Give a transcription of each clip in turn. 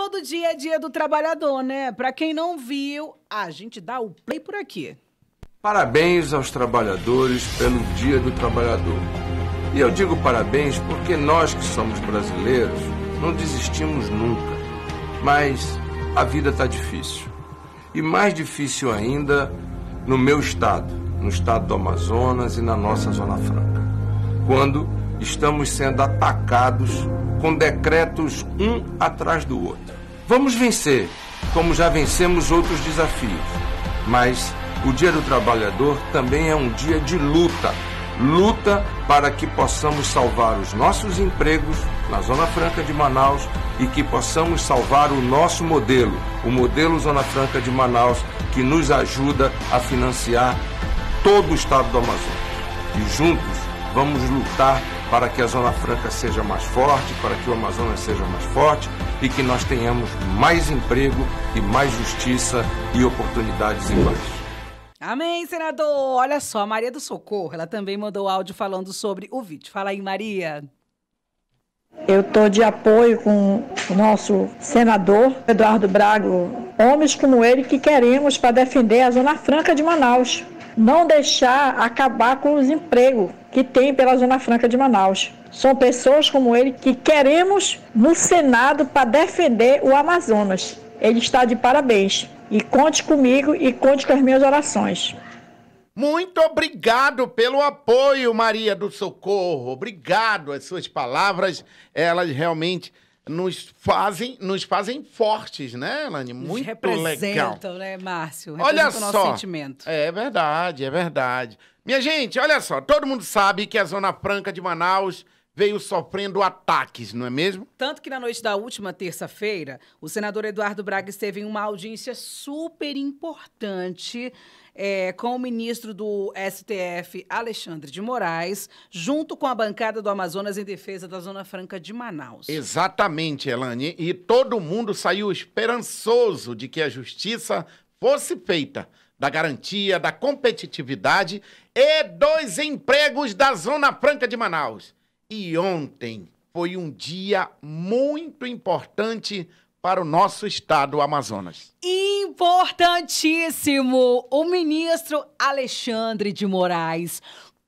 todo dia é dia do trabalhador, né? Para quem não viu, a gente dá o play por aqui. Parabéns aos trabalhadores pelo Dia do Trabalhador. E eu digo parabéns porque nós que somos brasileiros não desistimos nunca. Mas a vida está difícil. E mais difícil ainda no meu estado, no estado do Amazonas e na nossa Zona Franca. Quando estamos sendo atacados com decretos um atrás do outro. Vamos vencer, como já vencemos outros desafios. Mas o Dia do Trabalhador também é um dia de luta luta para que possamos salvar os nossos empregos na Zona Franca de Manaus e que possamos salvar o nosso modelo, o modelo Zona Franca de Manaus, que nos ajuda a financiar todo o estado do Amazonas. E juntos vamos lutar para que a Zona Franca seja mais forte, para que o Amazonas seja mais forte e que nós tenhamos mais emprego e mais justiça e oportunidades iguais. Amém, senador! Olha só, a Maria do Socorro, ela também mandou áudio falando sobre o vídeo. Fala aí, Maria. Eu estou de apoio com o nosso senador Eduardo Brago, homens como ele que queremos para defender a Zona Franca de Manaus não deixar acabar com os empregos que tem pela Zona Franca de Manaus. São pessoas como ele que queremos no Senado para defender o Amazonas. Ele está de parabéns. E conte comigo e conte com as minhas orações. Muito obrigado pelo apoio, Maria do Socorro. Obrigado. As suas palavras, elas realmente nos fazem, nos fazem fortes, né, Elane? Muito representam, legal. né, Márcio? Olha só. sentimento. É verdade, é verdade. Minha gente, olha só, todo mundo sabe que a Zona Franca de Manaus veio sofrendo ataques, não é mesmo? Tanto que na noite da última terça-feira, o senador Eduardo Braga esteve em uma audiência super importante é, com o ministro do STF, Alexandre de Moraes, junto com a bancada do Amazonas em defesa da Zona Franca de Manaus. Exatamente, Elane. E todo mundo saiu esperançoso de que a justiça fosse feita da garantia, da competitividade e dos empregos da Zona Franca de Manaus. E ontem foi um dia muito importante para o nosso estado Amazonas. Importantíssimo! O ministro Alexandre de Moraes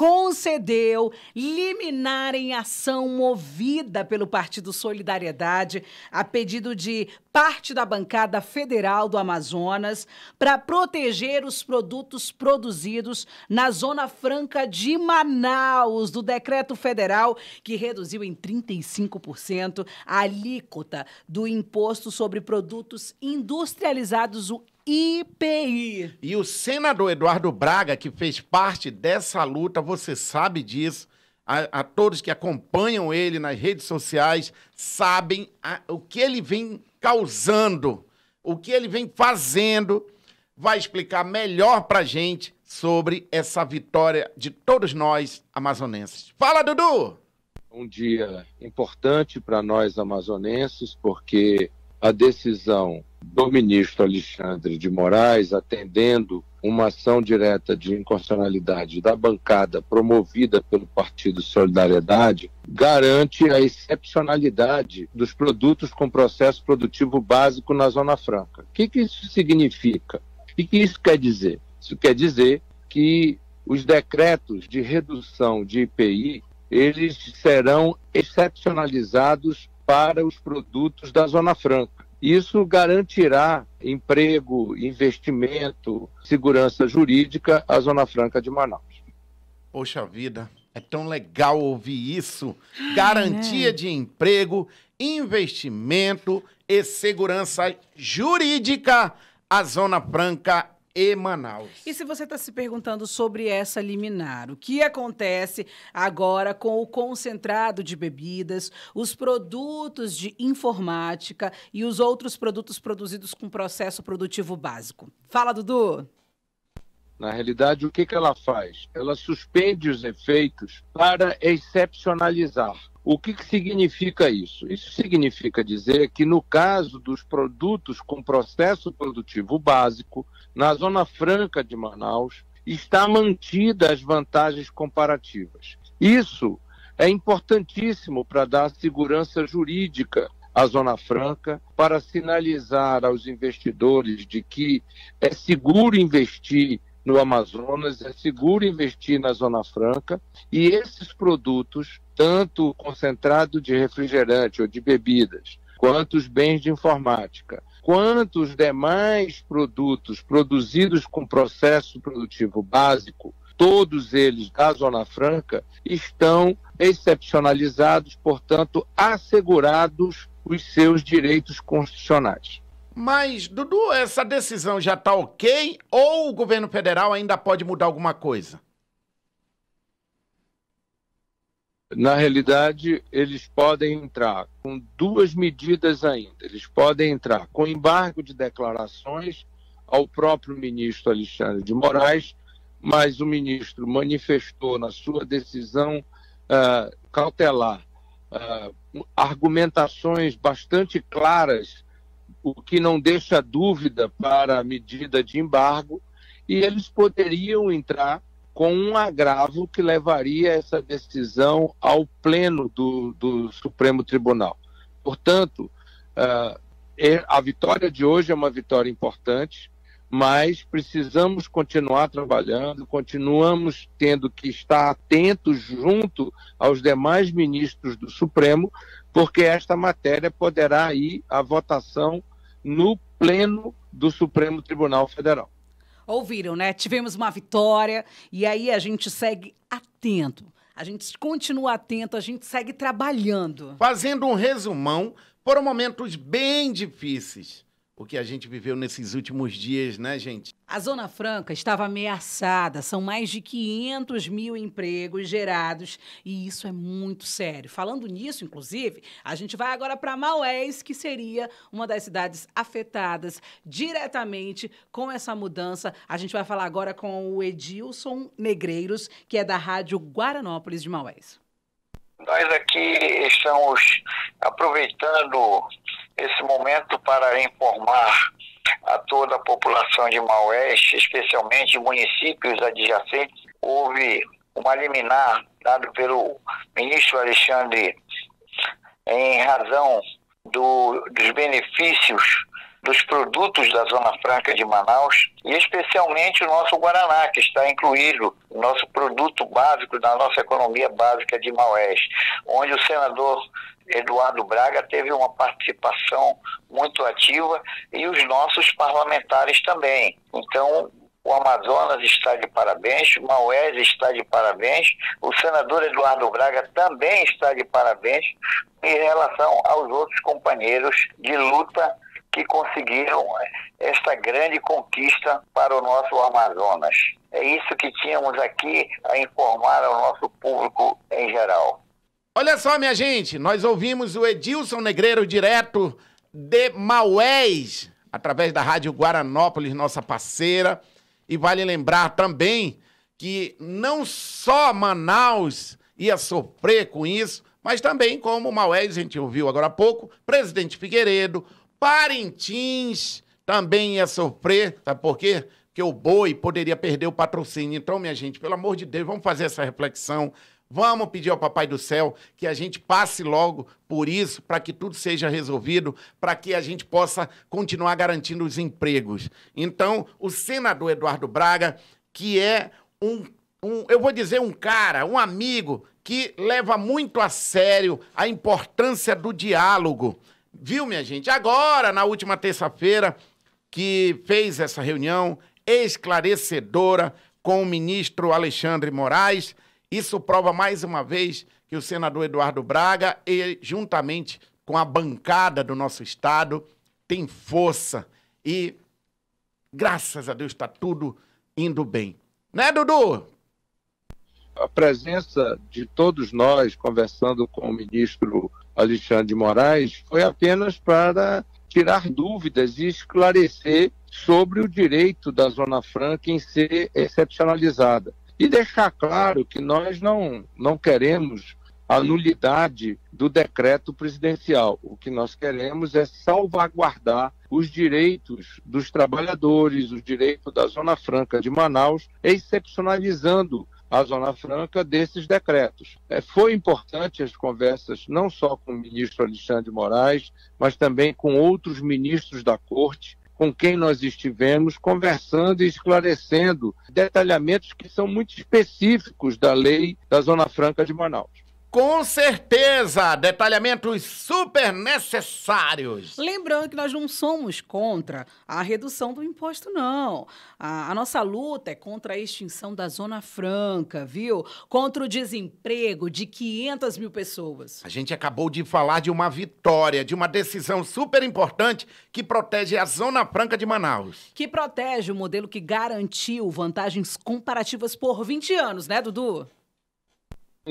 concedeu liminar em ação movida pelo Partido Solidariedade a pedido de parte da bancada federal do Amazonas para proteger os produtos produzidos na Zona Franca de Manaus, do decreto federal que reduziu em 35% a alíquota do imposto sobre produtos industrializados, o IPI. E o senador Eduardo Braga, que fez parte dessa luta, você sabe disso. A, a todos que acompanham ele nas redes sociais sabem a, o que ele vem causando, o que ele vem fazendo. Vai explicar melhor pra gente sobre essa vitória de todos nós amazonenses. Fala, Dudu! Um dia importante para nós amazonenses, porque a decisão do ministro Alexandre de Moraes, atendendo uma ação direta de inconstitucionalidade da bancada promovida pelo Partido Solidariedade, garante a excepcionalidade dos produtos com processo produtivo básico na Zona Franca. O que, que isso significa? O que, isso quer dizer? Isso quer dizer que os decretos de redução de IPI eles serão excepcionalizados para os produtos da Zona Franca. Isso garantirá emprego, investimento, segurança jurídica à Zona Franca de Manaus. Poxa vida, é tão legal ouvir isso. Garantia de emprego, investimento e segurança jurídica à Zona Franca e Manaus. E se você está se perguntando sobre essa liminar, o que acontece agora com o concentrado de bebidas, os produtos de informática e os outros produtos produzidos com processo produtivo básico? Fala, Dudu! Na realidade, o que, que ela faz? Ela suspende os efeitos para excepcionalizar. O que, que significa isso? Isso significa dizer que, no caso dos produtos com processo produtivo básico, na Zona Franca de Manaus, está mantida as vantagens comparativas. Isso é importantíssimo para dar segurança jurídica a Zona Franca, para sinalizar aos investidores de que é seguro investir no Amazonas, é seguro investir na Zona Franca e esses produtos, tanto concentrado de refrigerante ou de bebidas, quanto os bens de informática, quanto os demais produtos produzidos com processo produtivo básico, todos eles da Zona Franca, estão excepcionalizados, portanto, assegurados os seus direitos constitucionais. Mas, Dudu, essa decisão já está ok ou o governo federal ainda pode mudar alguma coisa? Na realidade, eles podem entrar com duas medidas ainda. Eles podem entrar com embargo de declarações ao próprio ministro Alexandre de Moraes, mas o ministro manifestou na sua decisão uh, cautelar uh, argumentações bastante claras o que não deixa dúvida para a medida de embargo, e eles poderiam entrar com um agravo que levaria essa decisão ao pleno do, do Supremo Tribunal. Portanto, uh, a vitória de hoje é uma vitória importante, mas precisamos continuar trabalhando, continuamos tendo que estar atentos junto aos demais ministros do Supremo, porque esta matéria poderá ir à votação no pleno do Supremo Tribunal Federal. Ouviram, né? Tivemos uma vitória e aí a gente segue atento. A gente continua atento, a gente segue trabalhando. Fazendo um resumão, foram momentos bem difíceis o que a gente viveu nesses últimos dias, né, gente? A Zona Franca estava ameaçada, são mais de 500 mil empregos gerados e isso é muito sério. Falando nisso, inclusive, a gente vai agora para Maués, que seria uma das cidades afetadas diretamente com essa mudança. A gente vai falar agora com o Edilson Negreiros, que é da Rádio Guaranópolis de Maués. Nós aqui estamos aproveitando esse momento para informar a toda a população de Maués, especialmente municípios adjacentes, houve uma liminar dado pelo ministro Alexandre em razão do, dos benefícios dos produtos da Zona Franca de Manaus e especialmente o nosso Guaraná, que está incluído no nosso produto básico da nossa economia básica de Maués, onde o senador Eduardo Braga teve uma participação muito ativa e os nossos parlamentares também. Então, o Amazonas está de parabéns, o Maués está de parabéns, o senador Eduardo Braga também está de parabéns em relação aos outros companheiros de luta que conseguiram esta grande conquista para o nosso Amazonas. É isso que tínhamos aqui a informar ao nosso público em geral. Olha só, minha gente, nós ouvimos o Edilson Negreiro direto de Maués, através da Rádio Guaranópolis, nossa parceira. E vale lembrar também que não só Manaus ia sofrer com isso, mas também, como Maués, a gente ouviu agora há pouco, Presidente Figueiredo, Parintins também ia sofrer, sabe por quê? Porque o boi poderia perder o patrocínio. Então, minha gente, pelo amor de Deus, vamos fazer essa reflexão. Vamos pedir ao Papai do Céu que a gente passe logo por isso, para que tudo seja resolvido, para que a gente possa continuar garantindo os empregos. Então, o senador Eduardo Braga, que é um, um, eu vou dizer, um cara, um amigo que leva muito a sério a importância do diálogo. Viu, minha gente? Agora, na última terça-feira, que fez essa reunião esclarecedora com o ministro Alexandre Moraes, isso prova mais uma vez que o senador Eduardo Braga, e, juntamente com a bancada do nosso Estado, tem força e, graças a Deus, está tudo indo bem. Né, Dudu? A presença de todos nós conversando com o ministro Alexandre de Moraes foi apenas para tirar dúvidas e esclarecer sobre o direito da Zona Franca em ser excepcionalizada. E deixar claro que nós não, não queremos a nulidade do decreto presidencial. O que nós queremos é salvaguardar os direitos dos trabalhadores, os direitos da Zona Franca de Manaus, excepcionalizando a Zona Franca desses decretos. É, foi importante as conversas, não só com o ministro Alexandre Moraes, mas também com outros ministros da Corte, com quem nós estivemos conversando e esclarecendo detalhamentos que são muito específicos da lei da Zona Franca de Manaus. Com certeza, detalhamentos super necessários. Lembrando que nós não somos contra a redução do imposto, não. A, a, nossa luta é contra a extinção da Zona Franca, viu? Contra o desemprego de 500 mil pessoas. A gente acabou de falar de uma vitória, de uma decisão super importante que protege a Zona Franca de Manaus. Que protege o modelo que garantiu vantagens comparativas por 20 anos, né, Dudu?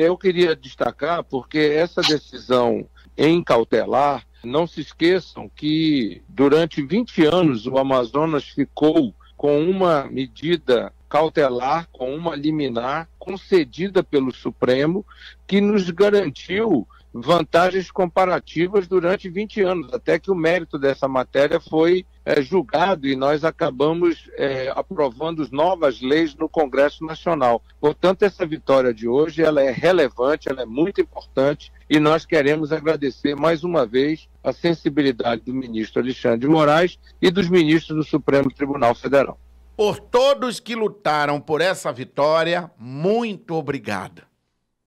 Eu queria destacar porque essa decisão em cautelar, não se esqueçam que durante 20 anos o Amazonas ficou com uma medida cautelar, com uma liminar concedida pelo Supremo, que nos garantiu vantagens comparativas durante 20 anos, até que o mérito dessa matéria foi é, julgado e nós acabamos é, aprovando novas leis no Congresso Nacional. Portanto, essa vitória de hoje ela é relevante, ela é muito importante e nós queremos agradecer mais uma vez a sensibilidade do ministro Alexandre de Moraes e dos ministros do Supremo Tribunal Federal. Por todos que lutaram por essa vitória, muito obrigado.